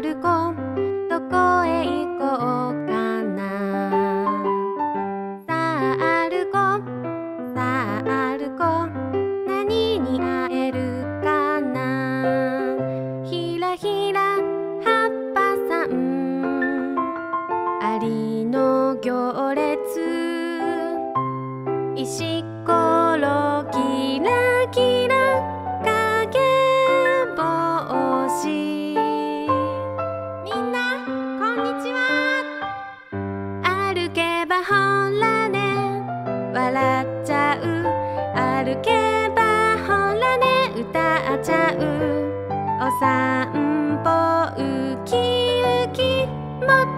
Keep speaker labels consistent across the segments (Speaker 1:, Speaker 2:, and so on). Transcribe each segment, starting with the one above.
Speaker 1: 歩こう。どこへ行こうかな。さあ歩こう。さあ歩こう。何に会えるかな。ひらひら葉っぱさん。アリの行列。石歩けばほらね。笑っちゃう。歩けばほらね。歌っちゃう。お散歩ウキウキ。もっと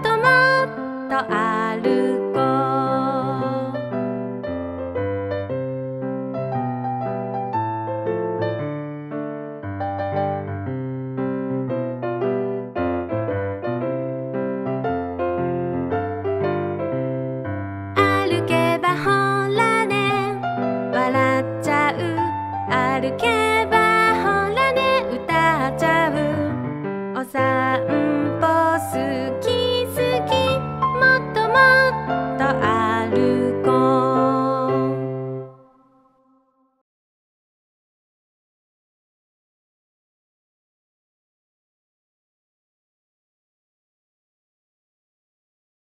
Speaker 1: 歩けばほらね歌っちゃう。お散